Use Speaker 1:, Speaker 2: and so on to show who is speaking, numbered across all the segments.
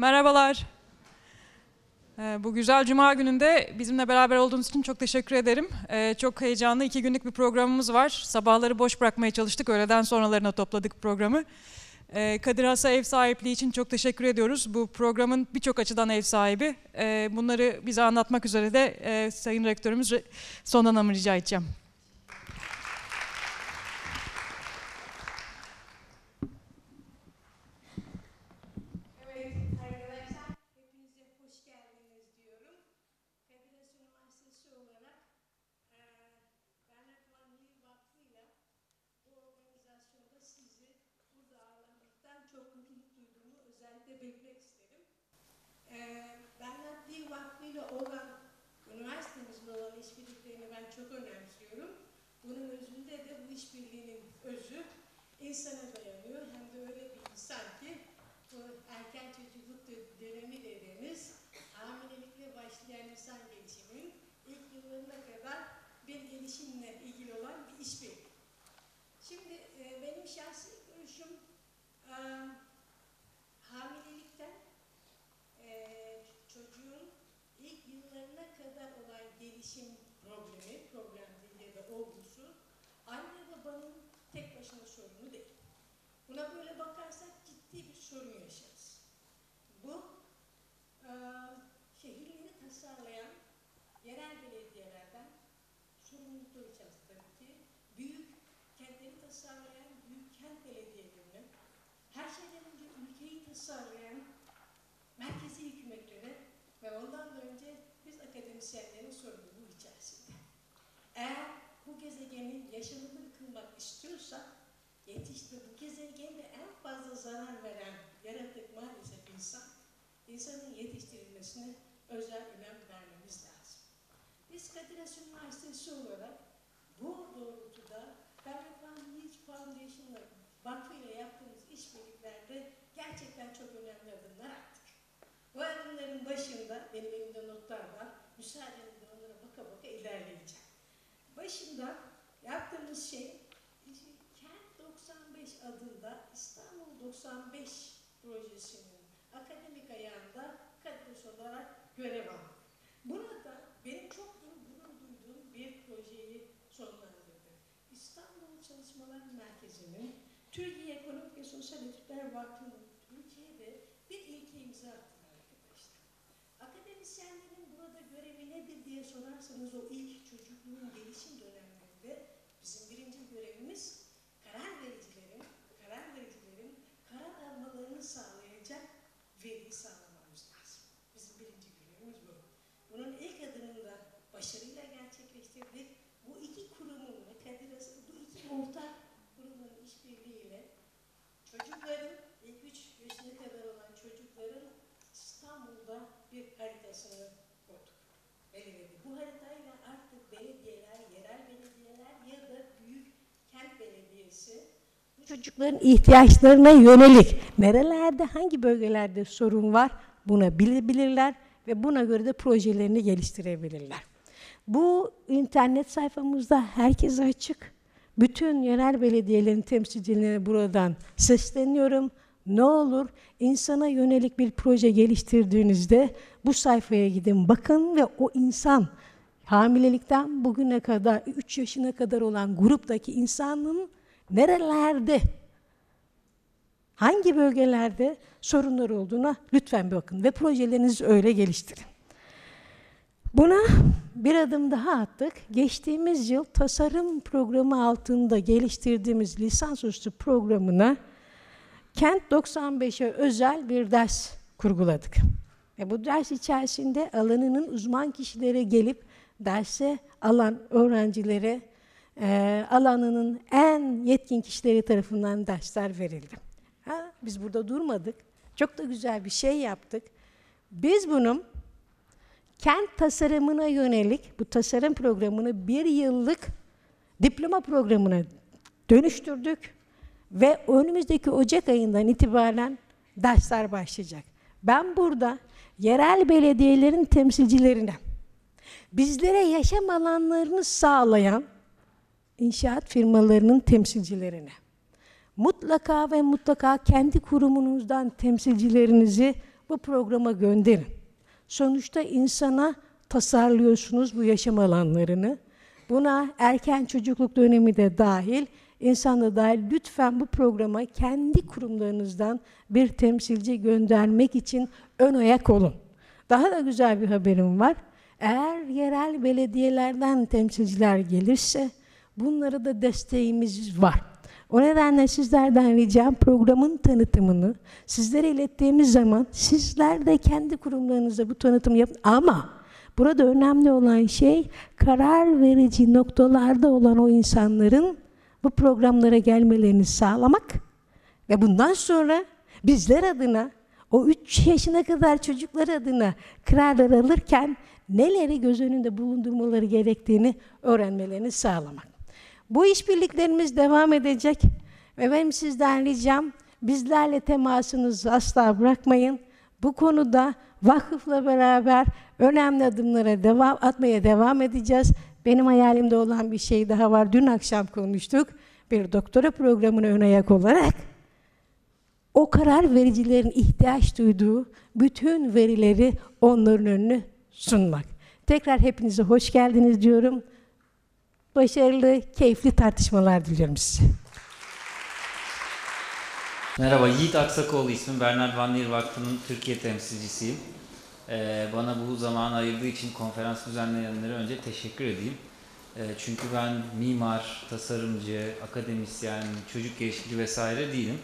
Speaker 1: Merhabalar. Ee, Bu güzel cuma gününde bizimle beraber olduğunuz için çok teşekkür ederim. Ee, Çok heyecanlı iki günlük bir programımız var. Sabahları boş bırakmaya çalıştık. Öğleden sonralarına topladık programı. Ee, Kadir Has'a ev sahipliği için çok teşekkür ediyoruz. Bu programın birçok açıdan ev sahibi. Bunları bize anlatmak üzere de e, Sayın Rektörümüz Re- Sondan Hanım'ı rica edeceğim.
Speaker 2: Evet arkadaşlar hepinize hoş geldiniz diyorum. Kadir Has Üniversitesi olarak eee Bernard Van Leeuw Vakfı'yla bu organizasyonda sizi burada ağırlamaktan çok mutluluk duyduğumu özellikle belirtmek isterim. Eee Bernard Leeuw Vakfı'yla olan üniversitemizin olan işbirliklerini ben çok önemsiyorum. Bunun özünde de bu işbirliğinin özü insana dayanıyor. Hem de öyle bir insan ki bu erken çocukluk dö- dönemi dediğimiz hamilelikle başlayan insan gelişiminin ilk yıllarına kadar bir gelişimle ilgili olan bir işbirliği. Şimdi e, benim şahsi görüşüm e, hamilelikten e, çocuğun ilk yıllarına kadar olan gelişim problemi, problem değil ya da olgusu anne babanın tek başına sorunu değil. Buna böyle bakarsak ciddi bir sorun yaşarız. Bu eee şehirleri tasarlayan yerel belediyelerden duyacağız tabii ki. Büyük kentleri tasarlayan büyük kent belediyelerine, her şeyden önce ülkeyi tasarlayan merkezi hükümetlere ve ondan da önce biz akademisyenlerin sorumluluğu içerisinde. Eğer bu gezegeni yaşanılır kılmak istiyorsak yetişti bu gezegende en fazla zarar veren yaratık maalesef insan. İnsanın yetiştirilmesine özel önem vermemiz lazım. Biz Kadir Has Üniversitesi olarak bu doğrultuda Bernard Van Leeuw Foundation'la Vakfı ile yaptığımız işbirliklerde gerçekten çok önemli adımlar attık. Bu adımların başında benim elimde notlar var. Müsaadenizle onlara baka baka ilerleyeceğim. Başında yaptığımız şey Kent 95 adında İstanbul 95 projesinin akademik ayağında kadrosu olarak görev aldı. Burada benim çok gurur duyduğum bir projeyi sonlandırdı. İstanbul Çalışmalar Merkezi'nin Türkiye Ekonomik ve Sosyal Etütler Vakfı'nın Türkiye'de bir ilke imza attılar arkadaşlar. Akademisyenlerin burada görevi nedir diye sorarsanız o ilk çocukluğun gelişim dönemlerinde bizim birinci görevimiz karar vericilerin, karar vericilerin karar almalarını sağlayacak veriyi sağlamamız lazım. Bizim birinci görevimiz bu. Bunun ilk adımını da başarıyla gerçekleştirdik. Bu iki kurumun ve Kadir Has'ın bu iki ortak kurumun işbirliğiyle çocukların ilk üç yaşına kadar olan çocukların İstanbul'da bir haritasını koyduk. Belirledik. Bu haritayla artık belediyeler, yerel belediyeler ya da büyük kent belediyesi çocukların ihtiyaçlarına yönelik nerelerde, hangi bölgelerde sorun var buna bilebilirler ve buna göre de projelerini geliştirebilirler. Bu internet sayfamızda herkese açık. Bütün yerel belediyelerin temsilcilerine buradan sesleniyorum. Ne olur insana yönelik bir proje geliştirdiğinizde bu sayfaya gidin bakın ve o insan hamilelikten bugüne kadar 3 yaşına kadar olan gruptaki insanın nerelerde hangi bölgelerde sorunlar olduğuna lütfen bir bakın ve projelerinizi öyle geliştirin. Buna bir adım daha attık. Geçtiğimiz yıl tasarım programı altında geliştirdiğimiz lisansüstü programına Kent 95'e özel bir ders kurguladık. Ve bu ders içerisinde alanının uzman kişileri gelip derse alan öğrencilere e, alanının en yetkin kişileri tarafından dersler verildi. Ha, biz burada durmadık. Çok da güzel bir şey yaptık. Biz bunun kent tasarımına yönelik bu tasarım programını bir yıllık diploma programına dönüştürdük ve önümüzdeki Ocak ayından itibaren dersler başlayacak. Ben burada yerel belediyelerin temsilcilerine, bizlere yaşam alanlarını sağlayan inşaat firmalarının temsilcilerine, mutlaka ve mutlaka kendi kurumunuzdan temsilcilerinizi bu programa gönderin. Sonuçta insana tasarlıyorsunuz bu yaşam alanlarını. Buna erken çocukluk dönemi de dahil, insan da dahil lütfen bu programa kendi kurumlarınızdan bir temsilci göndermek için ön ayak olun. Daha da güzel bir haberim var. Eğer yerel belediyelerden temsilciler gelirse bunlara da desteğimiz var. O nedenle sizlerden ricam programın tanıtımını sizlere ilettiğimiz zaman sizler de kendi kurumlarınızda bu tanıtımı yapın. Ama burada önemli olan şey karar verici noktalarda olan o insanların bu programlara gelmelerini sağlamak ve bundan sonra bizler adına o 3 yaşına kadar çocuklar adına kararlar alırken neleri göz önünde bulundurmaları gerektiğini öğrenmelerini sağlamak. Bu işbirliklerimiz devam edecek ve benim sizden ricam bizlerle temasınızı asla bırakmayın. Bu konuda vakıfla beraber önemli adımlara devam atmaya devam edeceğiz. Benim hayalimde olan bir şey daha var. Dün akşam konuştuk. Bir doktora programına ön ayak olarak o karar vericilerin ihtiyaç duyduğu bütün verileri onların önüne sunmak. Tekrar hepinize hoş geldiniz diyorum. Başarılı, keyifli tartışmalar diliyorum size.
Speaker 3: Merhaba, Yiğit Aksakoğlu ismim. Bernard Van Leer Vakfı'nın Türkiye temsilcisiyim. Ee, bana bu zaman ayırdığı için konferans düzenleyenlere önce teşekkür edeyim. Ee, çünkü ben mimar, tasarımcı, akademisyen, çocuk geliştirici vesaire değilim.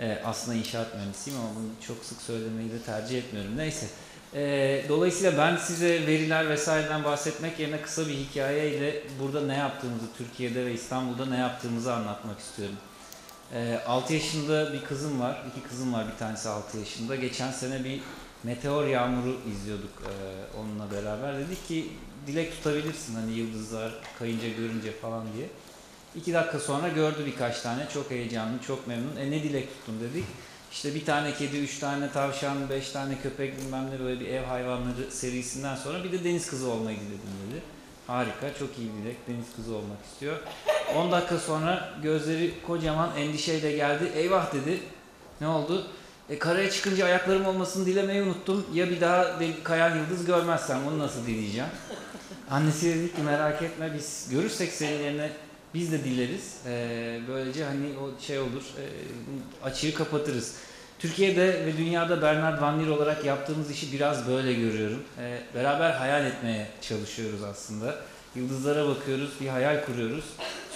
Speaker 3: Ee, aslında inşaat mühendisiyim ama bunu çok sık söylemeyi de tercih etmiyorum. Neyse. Ee, dolayısıyla ben size veriler vesaireden bahsetmek yerine kısa bir hikayeyle burada ne yaptığımızı, Türkiye'de ve İstanbul'da ne yaptığımızı anlatmak istiyorum. 6 yaşında bir kızım var, iki kızım var, bir tanesi 6 yaşında. Geçen sene bir meteor yağmuru izliyorduk e, onunla beraber. Dedik ki dilek tutabilirsin hani yıldızlar kayınca görünce falan diye. İki dakika sonra gördü birkaç tane, çok heyecanlı, çok memnun. E ne dilek tuttun dedik. İşte bir tane kedi, üç tane tavşan, beş tane köpek bilmem ne böyle bir ev hayvanları serisinden sonra bir de deniz kızı olmayı diledim dedi. Harika, çok iyi bir dilek. Deniz kızı olmak istiyor. 10 dakika sonra gözleri kocaman endişeyle geldi. Eyvah dedi. Ne oldu? E, karaya çıkınca ayaklarım olmasını dilemeyi unuttum. Ya bir daha bir kayan yıldız görmezsem onu nasıl dileyeceğim? Annesi dedi ki merak etme biz görürsek senin yerine biz de dileriz. E, böylece hani o şey olur e, açığı kapatırız. Türkiye'de ve dünyada Bernard Van Leer olarak yaptığımız işi biraz böyle görüyorum. E, beraber hayal etmeye çalışıyoruz aslında. Yıldızlara bakıyoruz, bir hayal kuruyoruz.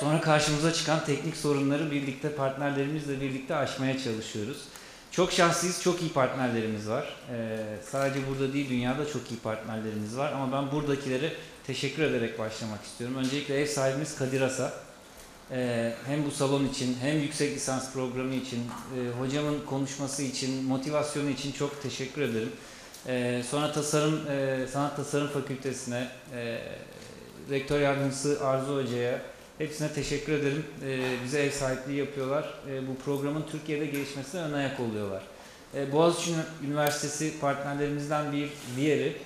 Speaker 3: Sonra karşımıza çıkan teknik sorunları birlikte partnerlerimizle birlikte aşmaya çalışıyoruz. Çok şanslıyız, çok iyi partnerlerimiz var. Ee, sadece burada değil, dünyada çok iyi partnerlerimiz var. Ama ben buradakilere teşekkür ederek başlamak istiyorum. Öncelikle ev sahibimiz Kadir Asa. Ee, hem bu salon için, hem yüksek lisans programı için, e, hocamın konuşması için, motivasyonu için çok teşekkür ederim. Ee, sonra tasarım, e, sanat tasarım fakültesine, e, rektör yardımcısı Arzu Hoca'ya, hepsine teşekkür ederim. Ee, bize ev sahipliği yapıyorlar. Ee, bu programın Türkiye'de gelişmesine ön ayak oluyorlar. Ee, Boğaziçi Üniversitesi partnerlerimizden bir diğeri.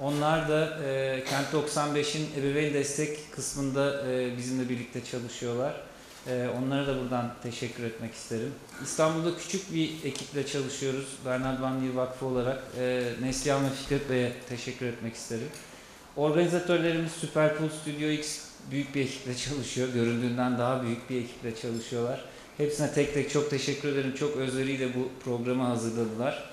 Speaker 3: Onlar da e, Kent 95'in ebeveyn destek kısmında e, bizimle birlikte çalışıyorlar. E, onlara da buradan teşekkür etmek isterim. İstanbul'da küçük bir ekiple çalışıyoruz. Bernard Van Leer Vakfı olarak. E, Neslihan ve Fikret Bey'e teşekkür etmek isterim. Organizatörlerimiz Superpool Studio X büyük bir ekiple çalışıyor. Göründüğünden daha büyük bir ekiple çalışıyorlar. Hepsine tek tek çok teşekkür ederim. Çok özveriyle bu programı hazırladılar.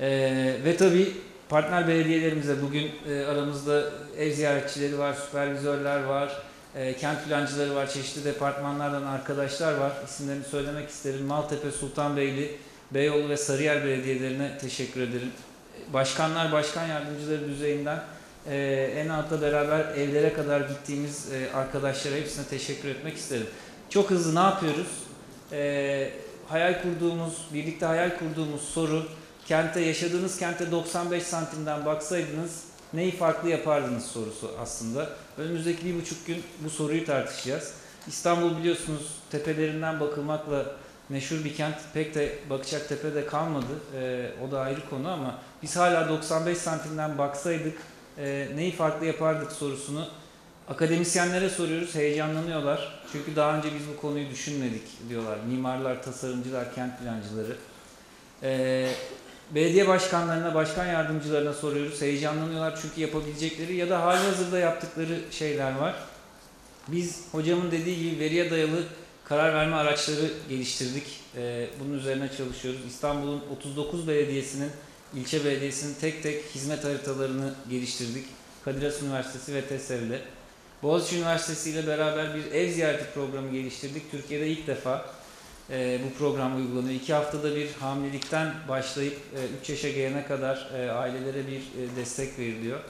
Speaker 3: Ee, ve tabii partner belediyelerimize bugün e, aramızda ev ziyaretçileri var, süpervizörler var, e, kent plancıları var, çeşitli departmanlardan arkadaşlar var. İsimlerini söylemek isterim. Maltepe, Sultanbeyli, Beyoğlu ve Sarıyer belediyelerine teşekkür ederim. Başkanlar, başkan yardımcıları düzeyinden ee, en altta beraber evlere kadar gittiğimiz e, arkadaşlara hepsine teşekkür etmek isterim. Çok hızlı ne yapıyoruz? Ee, hayal kurduğumuz, birlikte hayal kurduğumuz soru, kente, yaşadığınız kente 95 santimden baksaydınız neyi farklı yapardınız sorusu aslında. Önümüzdeki bir buçuk gün bu soruyu tartışacağız. İstanbul biliyorsunuz tepelerinden bakılmakla meşhur bir kent. Pek de bakacak tepede kalmadı. Ee, o da ayrı konu ama biz hala 95 santimden baksaydık e, neyi farklı yapardık sorusunu akademisyenlere soruyoruz, heyecanlanıyorlar. Çünkü daha önce biz bu konuyu düşünmedik diyorlar. Mimarlar, tasarımcılar, kent plancıları. E, belediye başkanlarına, başkan yardımcılarına soruyoruz. Heyecanlanıyorlar çünkü yapabilecekleri ya da hali hazırda yaptıkları şeyler var. Biz hocamın dediği gibi veriye dayalı karar verme araçları geliştirdik. Ee, bunun üzerine çalışıyoruz. İstanbul'un 39 belediyesinin, ilçe belediyesinin tek tek hizmet haritalarını geliştirdik. Kadir Has Üniversitesi ve TESEV'le. Boğaziçi Üniversitesi ile beraber bir ev ziyareti programı geliştirdik. Türkiye'de ilk defa e, bu program uygulanıyor. İki haftada bir hamilelikten başlayıp 3 yaşa gelene kadar e, ailelere bir e, destek veriliyor.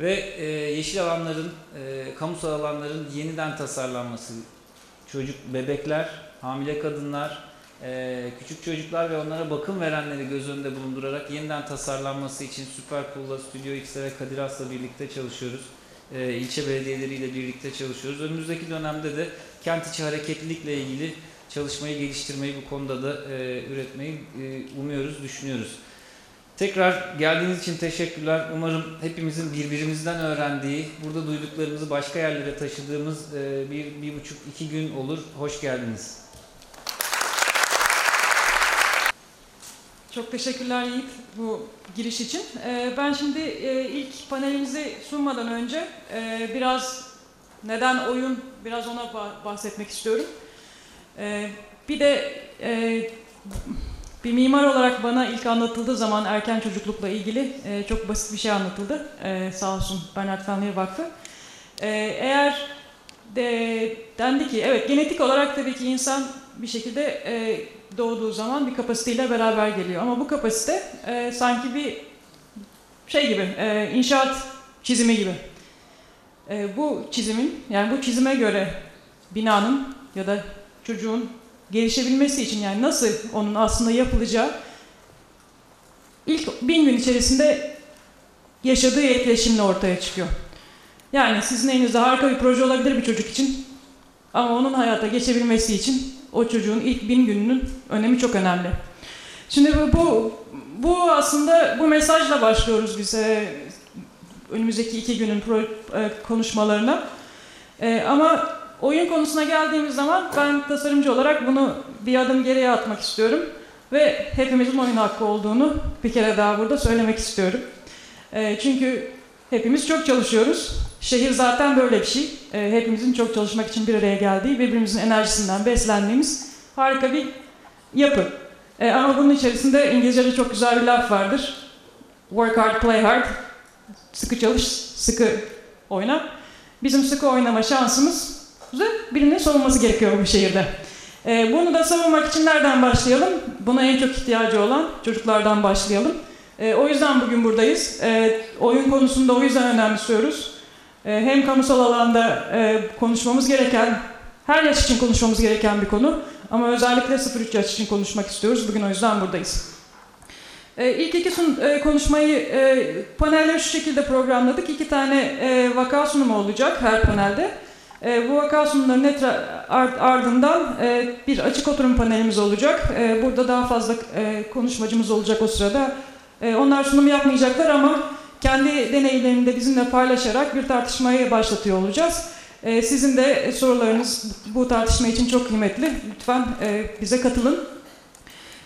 Speaker 3: Ve e, yeşil alanların, e, kamusal alanların yeniden tasarlanması, çocuk, bebekler, hamile kadınlar, e, küçük çocuklar ve onlara bakım verenleri göz önünde bulundurarak yeniden tasarlanması için Süperpool'la, Stüdyo X'le ve Kadir Has'la birlikte çalışıyoruz. E, ilçe belediyeleriyle birlikte çalışıyoruz. Önümüzdeki dönemde de kent içi hareketlilikle ilgili çalışmayı geliştirmeyi bu konuda da e, üretmeyi e, umuyoruz, düşünüyoruz. Tekrar geldiğiniz için teşekkürler. Umarım hepimizin birbirimizden öğrendiği, burada duyduklarımızı başka yerlere taşıdığımız e, bir, bir buçuk, iki gün olur. Hoş geldiniz.
Speaker 1: Çok teşekkürler Yiğit bu giriş için. Ee, ben şimdi e, ilk panelimizi sunmadan önce e, biraz neden oyun, biraz ona ba- bahsetmek istiyorum. Ee, bir de e, bir mimar olarak bana ilk anlatıldığı zaman erken çocuklukla ilgili e, çok basit bir şey anlatıldı. E, sağ olsun Bernard Leer Vakfı. E, eğer de, dendi ki evet genetik olarak tabii ki insan bir şekilde e, doğduğu zaman bir kapasiteyle beraber geliyor. Ama bu kapasite e, sanki bir şey gibi, e, inşaat çizimi gibi. E, bu çizimin, yani bu çizime göre binanın ya da çocuğun gelişebilmesi için yani nasıl onun aslında yapılacağı ilk bin gün içerisinde yaşadığı etkileşimle ortaya çıkıyor. Yani sizin elinizde harika bir proje olabilir bir çocuk için ama onun hayata geçebilmesi için o çocuğun ilk bin gününün önemi çok önemli. Şimdi bu, bu, bu aslında bu mesajla başlıyoruz biz e, önümüzdeki iki günün pro, e, konuşmalarına. E, ama oyun konusuna geldiğimiz zaman ben tasarımcı olarak bunu bir adım geriye atmak istiyorum. Ve hepimizin oyun hakkı olduğunu bir kere daha burada söylemek istiyorum. E, çünkü hepimiz çok çalışıyoruz. Şehir zaten böyle bir şey. E, hepimizin çok çalışmak için bir araya geldiği, birbirimizin enerjisinden beslendiğimiz harika bir yapı. E, ama bunun içerisinde İngilizce'de çok güzel bir laf vardır. Work hard, play hard. Sıkı çalış, sıkı oyna. Bizim sıkı oynama şansımız birinin savunması gerekiyor bu şehirde. E, bunu da savunmak için nereden başlayalım? Buna en çok ihtiyacı olan çocuklardan başlayalım. E, o yüzden bugün buradayız. E, oyun konusunda o yüzden önemsiyoruz. E, hem kamusal alanda e, konuşmamız gereken, her yaş için konuşmamız gereken bir konu. Ama özellikle 0-3 yaş için konuşmak istiyoruz. Bugün o yüzden buradayız. E, ilk iki sun, e, konuşmayı, e, panelleri şu şekilde programladık. İki tane e, vaka sunumu olacak her panelde. E, bu vaka sunumlarının ardından e, bir açık oturum panelimiz olacak. E, burada daha fazla e, konuşmacımız olacak o sırada. E, onlar sunum yapmayacaklar ama kendi deneyimlerini de bizimle paylaşarak bir tartışmayı başlatıyor olacağız. E, sizin de sorularınız bu tartışma için çok kıymetli. Lütfen e, bize katılın.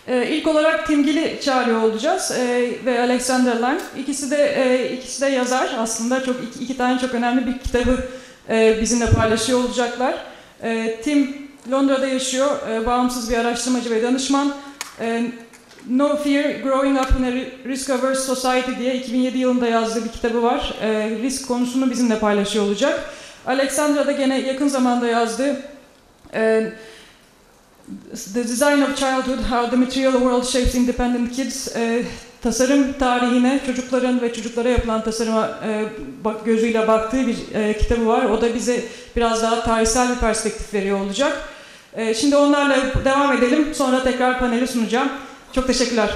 Speaker 1: E, ilk olarak Timgil'i çağırıyor olacağız e, ve Alexander Lang. İkisi de e, ikisi de yazar aslında çok iki, iki tane çok önemli bir kitabı e, bizimle paylaşıyor olacaklar. E, Tim Londra'da yaşıyor, e, bağımsız bir araştırmacı ve danışman. No Fear, Growing Up in a Risk-Averse Society diye 2007 yılında yazdığı bir kitabı var. Risk konusunu bizimle paylaşıyor olacak. Alexandra da gene yakın zamanda yazdığı e, The Design of Childhood, How the Material World Shapes Independent Kids tasarım tarihine, çocukların ve çocuklara yapılan tasarıma e, bak, gözüyle baktığı bir e, kitabı var. O da bize biraz daha tarihsel bir perspektif veriyor olacak. E, şimdi onlarla devam edelim. Sonra tekrar paneli sunacağım. Çok teşekkürler.